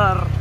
laser.